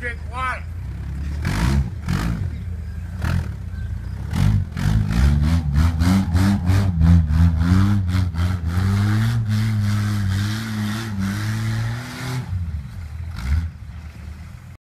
drink water.